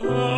Oh.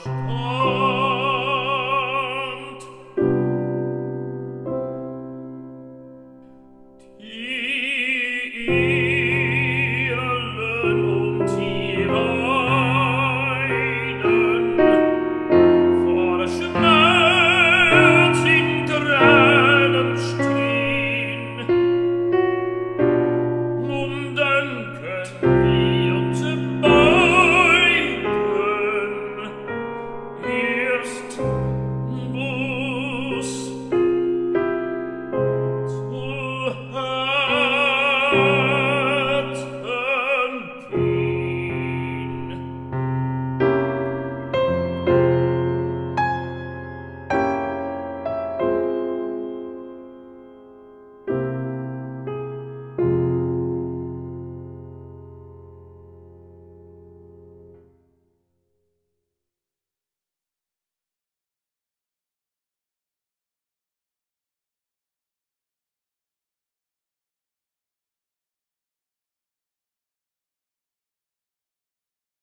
verstand. Die selbst